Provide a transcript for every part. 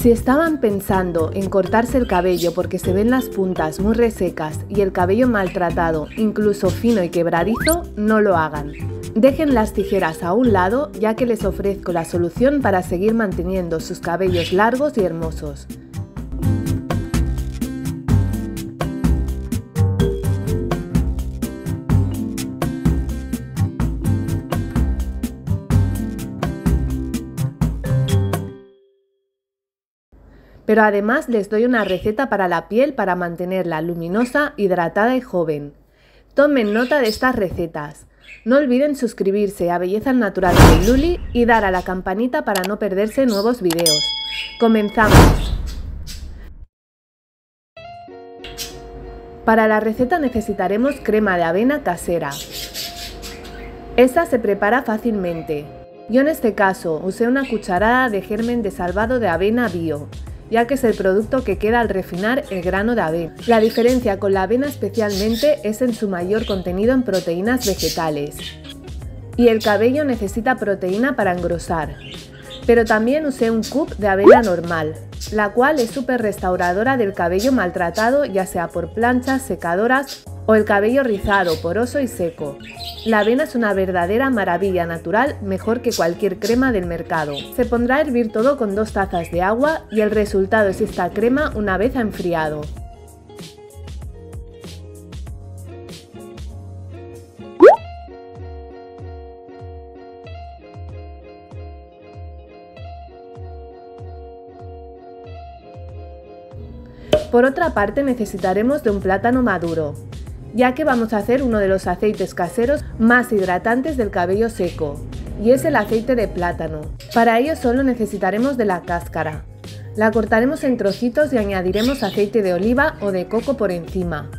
Si estaban pensando en cortarse el cabello porque se ven las puntas muy resecas y el cabello maltratado, incluso fino y quebradizo, no lo hagan. Dejen las tijeras a un lado ya que les ofrezco la solución para seguir manteniendo sus cabellos largos y hermosos. Pero además les doy una receta para la piel para mantenerla luminosa, hidratada y joven. Tomen nota de estas recetas. No olviden suscribirse a Belleza Natural de Luli y dar a la campanita para no perderse nuevos videos. ¡Comenzamos! Para la receta necesitaremos crema de avena casera. Esta se prepara fácilmente. Yo en este caso usé una cucharada de germen de salvado de avena bio ya que es el producto que queda al refinar el grano de avena. La diferencia con la avena especialmente es en su mayor contenido en proteínas vegetales. Y el cabello necesita proteína para engrosar. Pero también usé un cup de avena normal, la cual es súper restauradora del cabello maltratado ya sea por planchas, secadoras o el cabello rizado, poroso y seco. La avena es una verdadera maravilla natural, mejor que cualquier crema del mercado. Se pondrá a hervir todo con dos tazas de agua y el resultado es esta crema una vez enfriado. Por otra parte necesitaremos de un plátano maduro ya que vamos a hacer uno de los aceites caseros más hidratantes del cabello seco, y es el aceite de plátano. Para ello solo necesitaremos de la cáscara. La cortaremos en trocitos y añadiremos aceite de oliva o de coco por encima.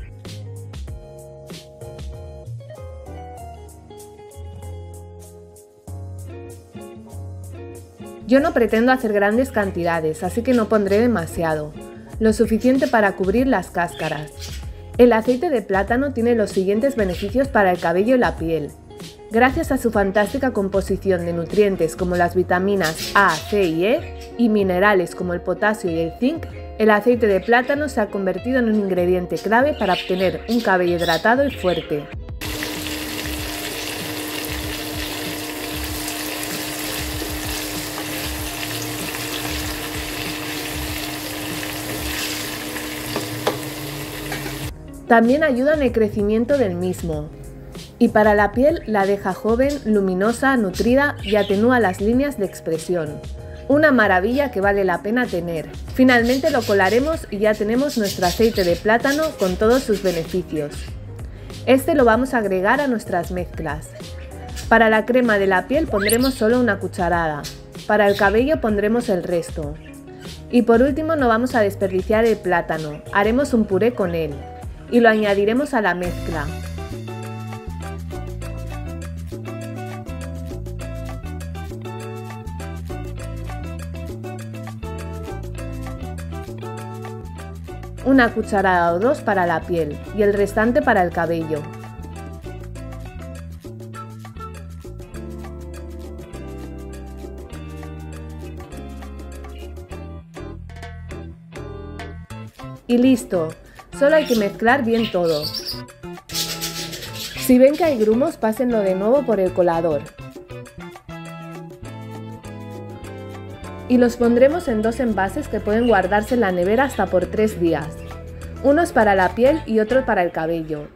Yo no pretendo hacer grandes cantidades, así que no pondré demasiado, lo suficiente para cubrir las cáscaras. El aceite de plátano tiene los siguientes beneficios para el cabello y la piel. Gracias a su fantástica composición de nutrientes como las vitaminas A, C y E y minerales como el potasio y el zinc, el aceite de plátano se ha convertido en un ingrediente clave para obtener un cabello hidratado y fuerte. También ayuda en el crecimiento del mismo. Y para la piel la deja joven, luminosa, nutrida y atenúa las líneas de expresión. Una maravilla que vale la pena tener. Finalmente lo colaremos y ya tenemos nuestro aceite de plátano con todos sus beneficios. Este lo vamos a agregar a nuestras mezclas. Para la crema de la piel pondremos solo una cucharada. Para el cabello pondremos el resto. Y por último no vamos a desperdiciar el plátano, haremos un puré con él y lo añadiremos a la mezcla. Una cucharada o dos para la piel y el restante para el cabello. Y listo, Solo hay que mezclar bien todo. Si ven que hay grumos, pásenlo de nuevo por el colador. Y los pondremos en dos envases que pueden guardarse en la nevera hasta por tres días. Unos para la piel y otros para el cabello.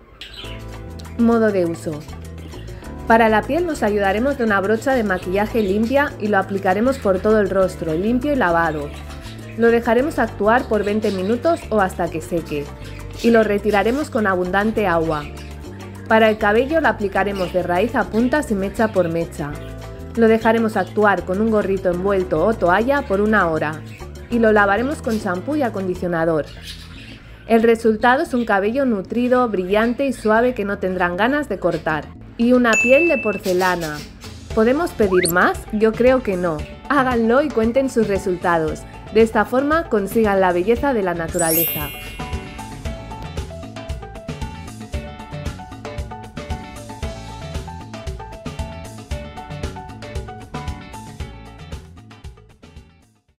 Modo de uso. Para la piel nos ayudaremos de una brocha de maquillaje limpia y lo aplicaremos por todo el rostro, limpio y lavado. Lo dejaremos actuar por 20 minutos o hasta que seque y lo retiraremos con abundante agua. Para el cabello lo aplicaremos de raíz a puntas y mecha por mecha. Lo dejaremos actuar con un gorrito envuelto o toalla por una hora y lo lavaremos con champú y acondicionador. El resultado es un cabello nutrido, brillante y suave que no tendrán ganas de cortar. Y una piel de porcelana. ¿Podemos pedir más? Yo creo que no. Háganlo y cuenten sus resultados. De esta forma consigan la belleza de la naturaleza.